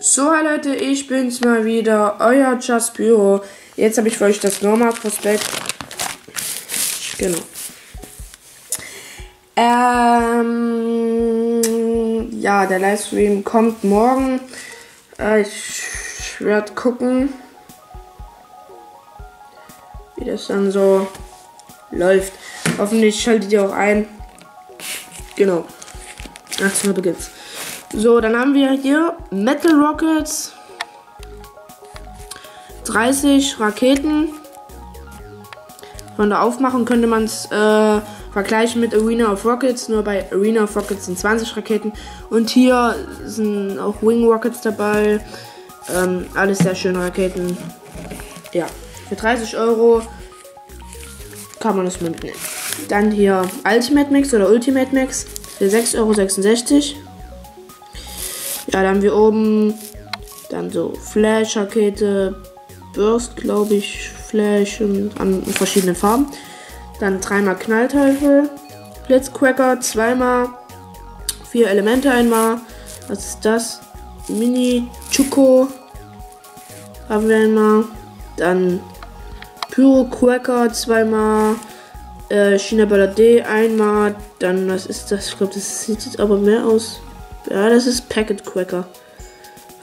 So, hi Leute, ich bin's mal wieder, euer Just Büro. Jetzt habe ich für euch das Normal-Prospekt. Genau. Ähm, ja, der Livestream kommt morgen. Äh, ich werde gucken, wie das dann so läuft. Hoffentlich schaltet ihr auch ein. Genau. 18 Uhr beginnt's. So, dann haben wir hier Metal Rockets. 30 Raketen. Von der Aufmachung könnte man es äh, vergleichen mit Arena of Rockets. Nur bei Arena of Rockets sind 20 Raketen. Und hier sind auch Wing Rockets dabei. Ähm, alles sehr schöne Raketen. Ja, für 30 Euro kann man das mitnehmen. Dann hier Ultimate Mix oder Ultimate Mix für 6,66 Euro. Ja, dann haben wir oben dann so Flash-Rakete, Burst, glaube ich, Flash und an verschiedenen Farben. Dann dreimal Knallteufel, Blitzcracker, zweimal, vier Elemente einmal. Was ist das? Mini Chuko haben wir einmal. Dann Pyro Quacker zweimal. Äh, China Baller D einmal. Dann, was ist das? Ich glaube, das sieht jetzt aber mehr aus. Ja, das ist Packet Cracker.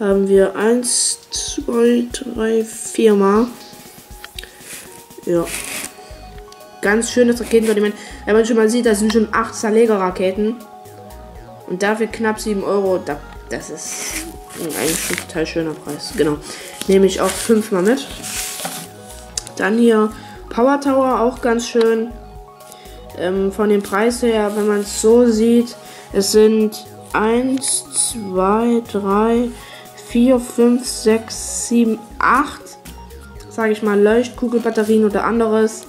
Haben wir 1, 2, 3, 4 Mal. Ja. Ganz schönes Raketensortiment. Wenn man schon mal sieht, das sind schon 8 Zerleger-Raketen. Und dafür knapp 7 Euro. Das ist eigentlich ein total schöner Preis. Genau. Nehme ich auch 5 mal mit. Dann hier Power Tower, auch ganz schön. Ähm, von dem Preis her, wenn man es so sieht, es sind 1, 2, 3, 4, 5, 6, 7, 8, sage ich mal, Leuchtkugelbatterien oder anderes,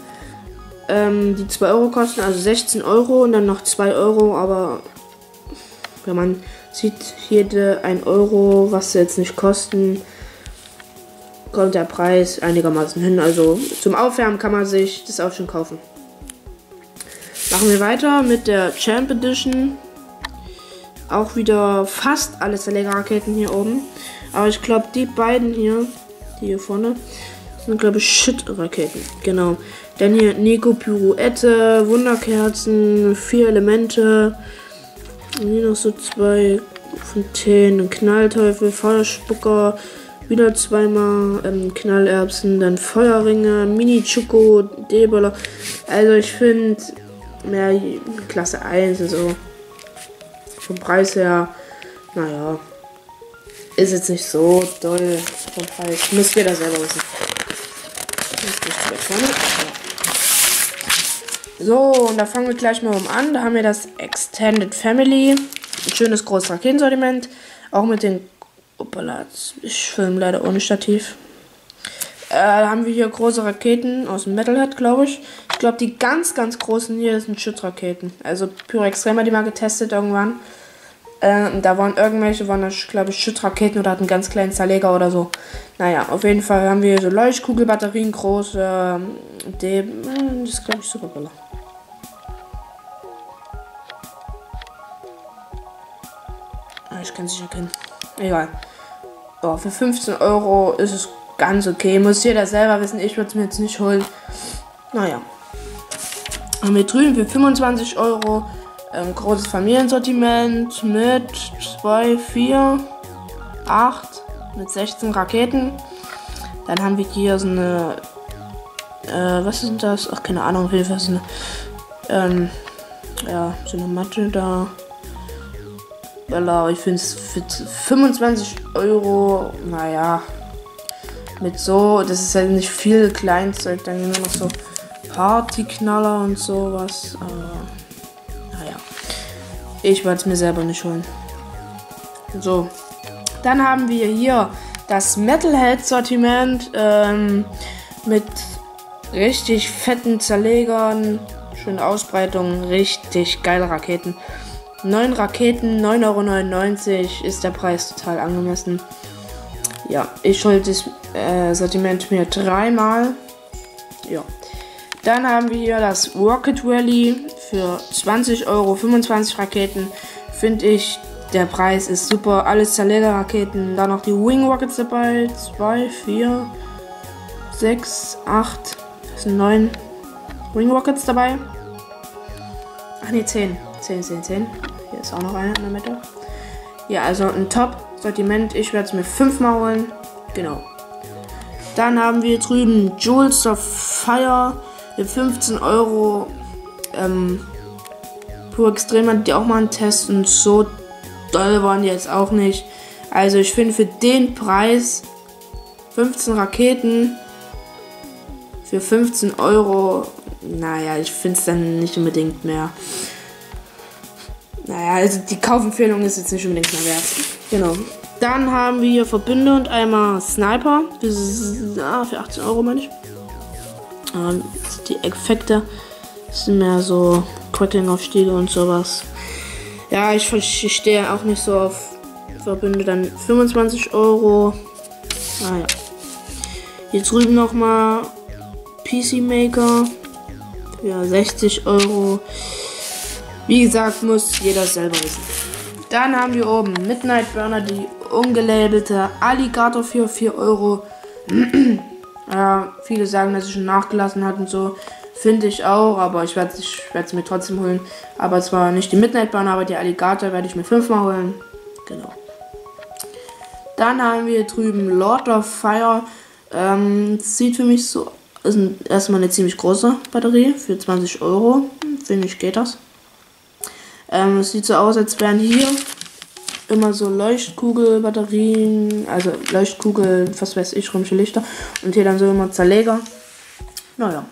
ähm, die 2 Euro kosten, also 16 Euro und dann noch 2 Euro, aber wenn man sieht, jede 1 Euro, was sie jetzt nicht kosten, kommt der Preis einigermaßen hin. Also zum Aufwärmen kann man sich das auch schon kaufen. Machen wir weiter mit der Champ Edition. Auch wieder fast alle Verlegerraketen hier oben. Aber ich glaube, die beiden hier, die hier vorne, sind, glaube ich, Shit-Raketen. Genau. Dann hier Nico Pirouette, Wunderkerzen, vier Elemente. Und hier noch so zwei Fontänen, Knallteufel, Feuerspucker, wieder zweimal ähm, Knallerbsen, dann Feuerringe, Mini Choco, D-Böller. Also ich finde mehr Klasse 1 und so. Vom Preis her, naja, ist jetzt nicht so doll vom Preis. Müsst ihr da selber wissen. So, und da fangen wir gleich mal um an. Da haben wir das Extended Family. Ein schönes großes Raketensortiment. Auch mit den. Opala, ich filme leider ohne Stativ. Äh, da haben wir hier große Raketen aus dem Metalhead, glaube ich. Ich glaube, die ganz, ganz großen hier sind Schützraketen. Also Pyrex Extrema, die mal getestet irgendwann. Äh, da waren irgendwelche, waren das, glaube ich, Schützraketen oder hatten ganz kleinen Zerleger oder so. Naja, auf jeden Fall haben wir hier so Leuchtkugelbatterien, große. Äh, die, das ist, glaube ich, super Böller. Ah, ich kann es nicht erkennen. Egal. Oh, für 15 Euro ist es ganz okay. Muss jeder selber wissen. Ich würde es mir jetzt nicht holen. Naja. Haben wir drüben für 25 Euro ähm, großes Familiensortiment mit 2, 4, 8, mit 16 Raketen. Dann haben wir hier so eine. Äh, was ist das? Ach, keine Ahnung, auf jeden Fall so eine. Ähm, ja, so eine Matte da. Bella, ich finde es für 25 Euro, naja, mit so, das ist halt nicht viel Kleinzeug, dann nur noch so Partyknaller und sowas. Aber, naja, ich wollte es mir selber nicht holen. So, dann haben wir hier das Metalhead-Sortiment ähm, mit richtig fetten Zerlegern, schöne Ausbreitung, richtig geile Raketen. 9 Raketen, 9,99 Euro ist der Preis total angemessen. Ja, ich hole das äh, Sortiment mir dreimal. Ja. Dann haben wir hier das Rocket Rally für 20 Euro, 25 Raketen. Finde ich, der Preis ist super. Alles Zerleger-Raketen. Dann noch die Wing Rockets dabei. 2, 4, 6, 8, das sind 9 Wing Rockets dabei. Ach ne, 10. 10, 10, 10. Hier ist auch noch eine in der Mitte. Ja, also ein Top-Sortiment. Ich werde es mir fünfmal holen. Genau. Dann haben wir drüben Jules of Fire für 15 Euro. Ähm, Pro Extrem hat die auch mal einen Test und so doll waren die jetzt auch nicht. Also ich finde für den Preis 15 Raketen für 15 Euro, naja, ich finde es dann nicht unbedingt mehr. Naja, also die Kaufempfehlung ist jetzt nicht unbedingt mehr wert. Genau. Dann haben wir Verbünde und einmal Sniper. Für, ah, für 18 Euro meine ich. Ähm, die Effekte sind mehr so Crackling-Aufstiege und sowas. Ja, ich, ich stehe auch nicht so auf Verbünde. Dann 25 Euro. Ah ja. Hier drüben nochmal PC Maker. Für 60 Euro. Wie gesagt, muss jeder selber wissen. Dann haben wir oben Midnight Burner, die ungelabelte Alligator für 4 Euro. ja, viele sagen, dass es schon nachgelassen hat und so. Finde ich auch, aber ich werde es mir trotzdem holen. Aber zwar nicht die Midnight Burner, aber die Alligator werde ich mir fünfmal holen. Genau. Dann haben wir drüben Lord of Fire. Ähm, sieht für mich so. Ist erstmal eine ziemlich große Batterie für 20 Euro. Finde ich, geht das. Ähm, sieht so aus, als wären hier immer so Leuchtkugelbatterien, also Leuchtkugel, was weiß ich, römische Lichter. Und hier dann so immer Zerleger. Naja.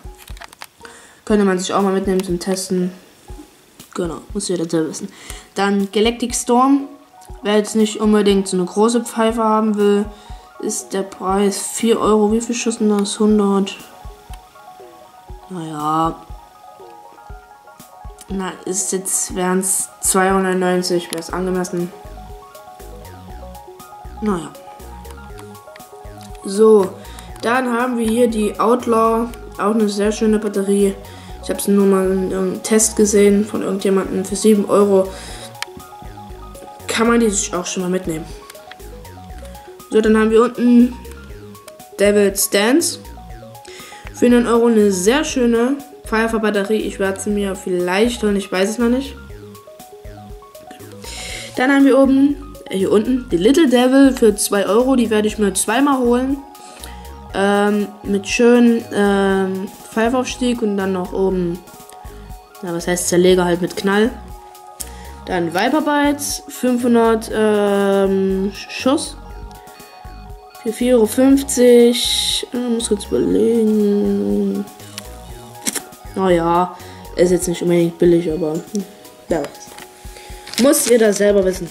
Könnte man sich auch mal mitnehmen zum Testen. Genau, muss jeder selber wissen. Dann Galactic Storm. Wer jetzt nicht unbedingt so eine große Pfeife haben will, ist der Preis 4 Euro. Wie viel Schuss sind das? 100. Naja, na, ist jetzt, wären es 290, wäre es angemessen. Naja. So, dann haben wir hier die Outlaw, auch eine sehr schöne Batterie. Ich habe es nur mal in einem Test gesehen von irgendjemandem für 7 Euro. Kann man die sich auch schon mal mitnehmen. So, dann haben wir unten Devil's Dance. Für 9 Euro eine sehr schöne Firefly Batterie. Ich werde sie mir vielleicht holen, ich weiß es noch nicht. Dann haben wir oben, hier unten, die Little Devil für 2 Euro. Die werde ich mir zweimal holen. Ähm, mit schönen ähm, Pfeifaufstieg und dann noch oben, na, was heißt Zerleger halt mit Knall. Dann Viper Bites, 500 ähm, Schuss. Für 4,50 Euro. Ich muss kurz überlegen. Naja, ist jetzt nicht unbedingt billig, aber ja. Muss ihr das selber wissen.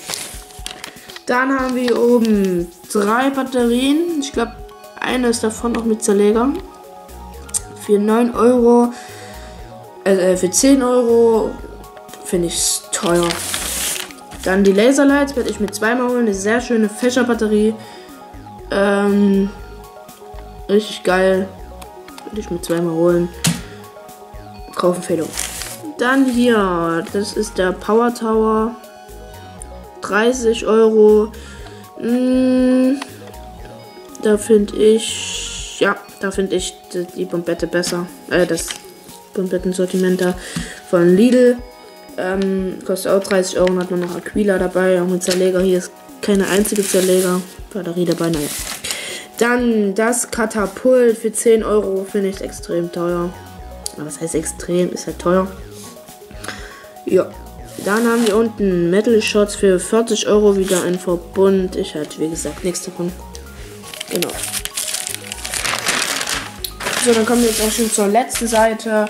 Dann haben wir hier oben drei Batterien. Ich glaube, eine ist davon noch mit Zerleger. Für 9 Euro. Äh, für 10 Euro finde ich es teuer. Dann die Laserlights werde ich mit zweimal holen. Eine sehr schöne Fächerbatterie. Ähm, richtig geil. Würde ich mit zweimal holen. Kaufempfehlung. Dann hier, das ist der Power Tower. 30 Euro. Hm, da finde ich, ja, da finde ich die Bombette besser. Äh, das Bombettensortiment da von Lidl. Ähm, kostet auch 30 Euro und hat man noch Aquila dabei, auch mit Zerleger. Hier ist keine einzige Zerleger. Batterie dabei, naja. Dann das Katapult für 10 Euro finde ich extrem teuer. Was heißt extrem? Ist halt teuer. Ja. Dann haben wir unten Metal Shots für 40 Euro wieder ein Verbund. Ich hatte, wie gesagt, nichts davon. Genau. So, dann kommen wir jetzt auch schon zur letzten Seite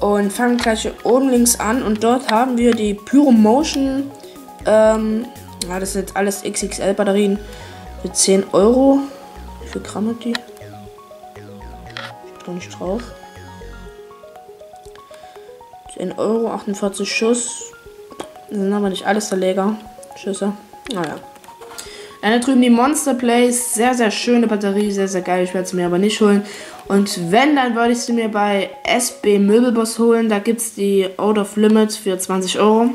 und fangen gleich hier oben links an. Und dort haben wir die Pyro Motion. Ähm, ja, das sind alles XXL-Batterien für 10 Euro. Wie viel Gramm hat die? Da nicht drauf. 10 Euro, 48 Schuss. Sind aber nicht alles Verleger. Schüsse. Naja. Dann drüben die Monster Plays. Sehr, sehr schöne Batterie. Sehr, sehr geil. Ich werde sie mir aber nicht holen. Und wenn, dann würde ich sie mir bei SB Möbelboss holen. Da gibt es die Out of Limit für 20 Euro.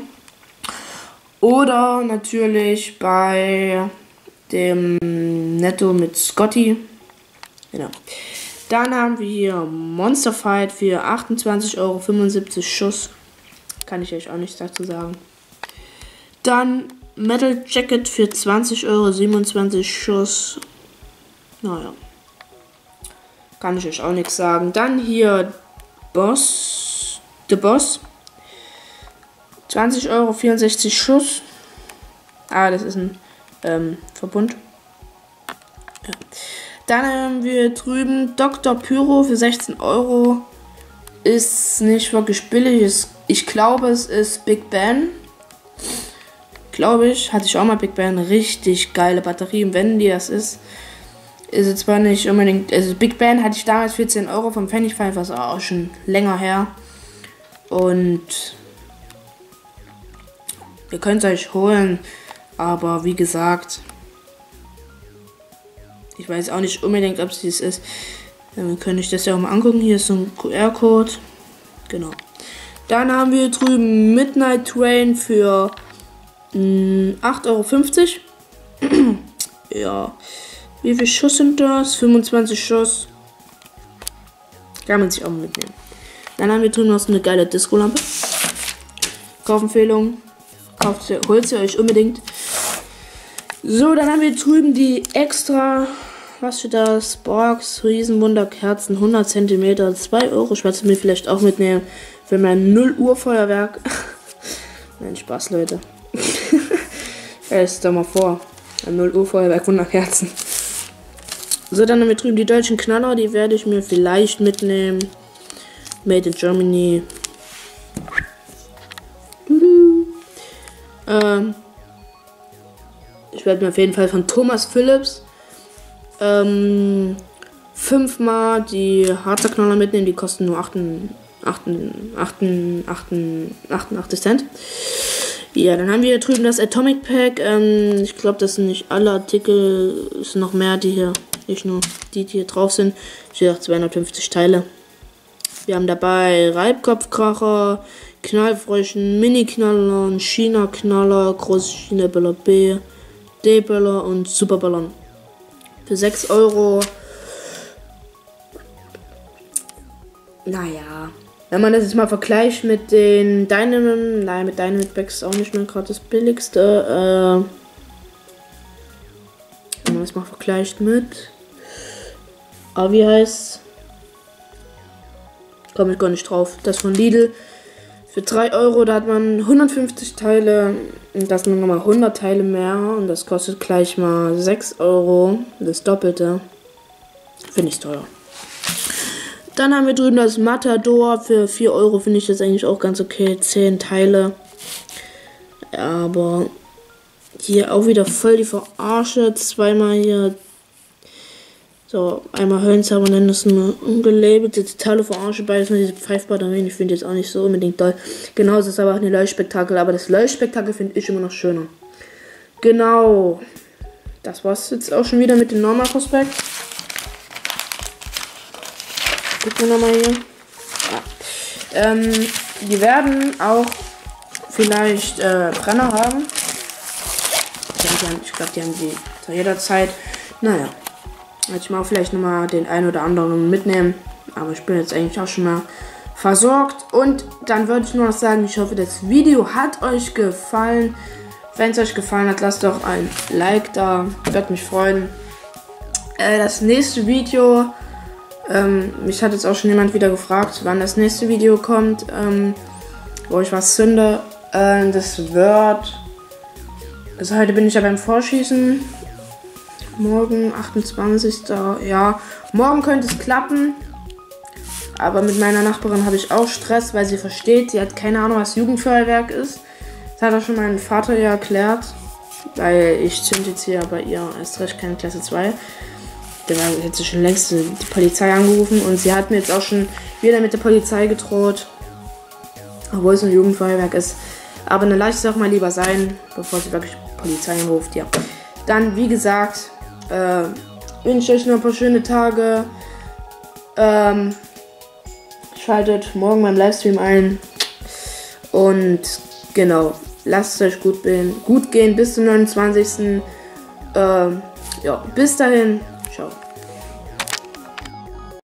Oder natürlich bei dem Netto mit Scotty. Genau. Dann haben wir hier Monster Fight für 28 Euro, 75 Schuss. Kann ich euch auch nichts dazu sagen. Dann Metal Jacket für 20 Euro, 27 Schuss. Naja. Kann ich euch auch nichts sagen. Dann hier Boss. The Boss. 20 Euro, 64 Schuss. Ah, das ist ein ähm, Verbund. Ja. Dann haben wir drüben Dr. Pyro für 16 Euro. Ist nicht wirklich billig. ich glaube, es ist Big Ben. Glaube ich. Hatte ich auch mal Big Ben. Richtig geile Batterien, wenn die das ist. Ist jetzt zwar nicht unbedingt. Also Big Ben hatte ich damals 14 Euro vom Pfennig was auch schon länger her. Und ihr könnt es euch holen. Aber wie gesagt, ich weiß auch nicht unbedingt, ob es dies ist. Dann könnte ich das ja auch mal angucken. Hier ist so ein QR-Code. Genau. Dann haben wir drüben Midnight Train für 8,50 Euro. ja. Wie viele Schuss sind das? 25 Schuss. Kann man sich auch mitnehmen. Dann haben wir drüben noch so eine geile Disco-Lampe. Kaufempfehlung. Kauft sie, holt sie euch unbedingt. So, dann haben wir drüben die extra, was für das? Box, Riesenwunderkerzen, 100 cm, 2 Euro. Ich werde sie mir vielleicht auch mitnehmen für mein 0 Uhr Feuerwerk. Nein, Spaß, Leute. Stellt doch mal vor. Ein 0 Uhr Feuerwerk, Wunderkerzen. So, dann haben wir drüben die deutschen Knaller. Die werde ich mir vielleicht mitnehmen. Made in Germany. Ähm, ich werde mir auf jeden Fall von Thomas Phillips ähm, fünfmal die Harzer Knaller mitnehmen. Die kosten nur 88 Cent. Ja, dann haben wir hier drüben das Atomic Pack. Ähm, ich glaube, das sind nicht alle Artikel. Es sind noch mehr, die hier, nicht nur die, die hier drauf sind. Ich sehe 250 Teile. Wir haben dabei Reibkopfkracher, Knallfröschen, Mini-Knaller, China-Knaller, große China-Böller B, D-Böller und Superballon. Für 6 Euro. Naja. Wenn man das jetzt mal vergleicht mit den Dynamit, nein, mit Dynamit Bags auch nicht mehr gerade das billigste. Äh, wenn man das mal vergleicht mit. Aber wie heißt Komme ich gar nicht drauf. Das von Lidl. Für 3 Euro, da hat man 150 Teile. Und das sind nochmal 100 Teile mehr. Und das kostet gleich mal 6 Euro. Das Doppelte. Finde ich teuer. Dann haben wir drüben das Matador. Für 4 Euro finde ich das eigentlich auch ganz okay. 10 Teile. Aber hier auch wieder voll die Verarsche. Zweimal hier so, einmal Höllenzauber nennen das eine ungelabelte totale Verarsche bei diese Pfeifbatterien. Ich finde jetzt auch nicht so unbedingt toll. Genauso ist aber auch eine Leuchtspektakel, aber das Leuchtspektakel finde ich immer noch schöner. Genau. Das war's jetzt auch schon wieder mit dem Normal Prospekt. Gucken wir nochmal hier. Ja. Ähm, die werden auch vielleicht äh, Brenner haben. Ich glaube, die haben die zu jeder Zeit. Naja. Ich mal vielleicht nochmal den einen oder anderen mitnehmen. Aber ich bin jetzt eigentlich auch schon mal versorgt. Und dann würde ich nur noch sagen, ich hoffe, das Video hat euch gefallen. Wenn es euch gefallen hat, lasst doch ein Like da. Würde mich freuen. Äh, das nächste Video, ähm, mich hat jetzt auch schon jemand wieder gefragt, wann das nächste Video kommt, ähm, wo ich was zünde. Äh, das wird. Also heute bin ich ja beim Vorschießen. Morgen, 28. Ja, morgen könnte es klappen. Aber mit meiner Nachbarin habe ich auch Stress, weil sie versteht, sie hat keine Ahnung, was Jugendfeuerwerk ist. Das hat auch schon mein Vater ja erklärt. Weil ich zünd jetzt hier bei ihr erst recht keine Klasse 2. Der war jetzt schon längst die Polizei angerufen und sie hat mir jetzt auch schon wieder mit der Polizei gedroht. Obwohl es ein Jugendfeuerwerk ist. Aber eine leichte Sache mal lieber sein, bevor sie wirklich Polizei anruft, ja. Dann, wie gesagt, äh, wünsche euch noch ein paar schöne Tage. Ähm, schaltet morgen beim Livestream ein. Und genau, lasst es euch gut, gut gehen bis zum 29. Ähm, ja, bis dahin. Ciao.